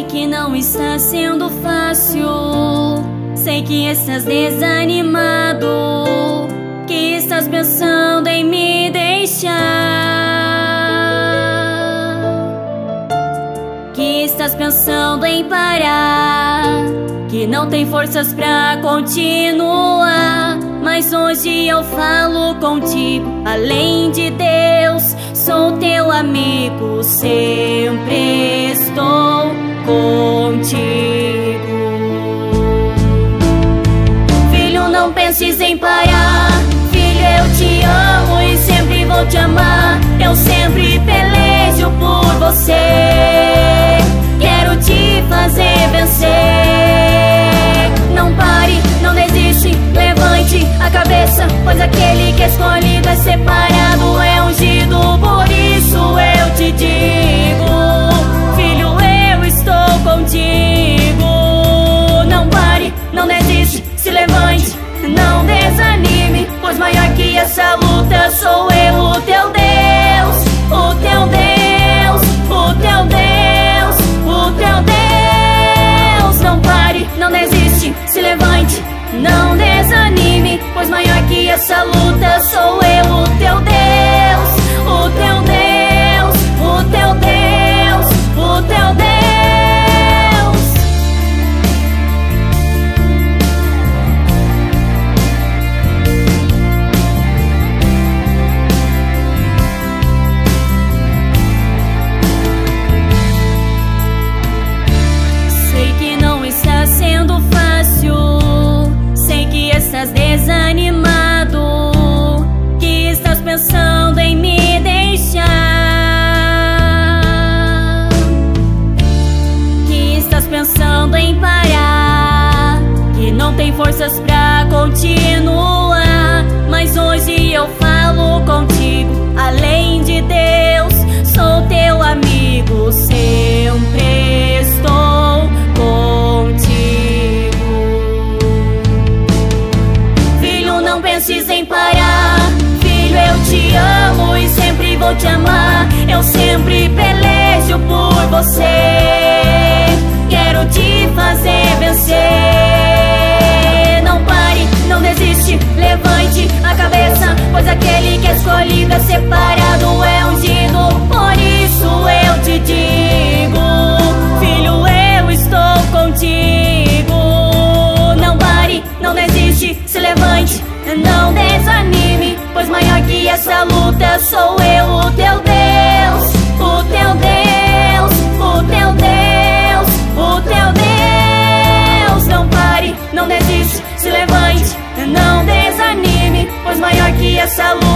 Sei que não está sendo fácil. Sei que estás desanimado. Que estás pensando em me deixar. Que estás pensando em parar. Que não tem forças pra continuar. Mas hoje eu falo contigo. Além de Deus, sou teu amigo. Sempre estou contigo. Filho, não penses em parar. Filho, eu te amo e sempre vou te amar. Eu sempre pelejo por você. Quero te fazer vencer. Não pare, não desiste, levante a cabeça, pois aquele que é escolhido é separado, não desanime, pois maior que essa luta sou pensando em me deixar. Que estás pensando em parar. Que não tem forças pra continuar. Mas hoje eu falo contigo. Além de Deus, sou teu amigo. Sempre estou contigo. Filho, não penses em parar. Te amo e sempre vou te amar. Eu sempre pelejo por maior que essa luta sou eu, o teu Deus, o teu Deus, o teu Deus, o teu Deus. Não pare, não desiste, se levante, não desanime, pois maior que essa luta.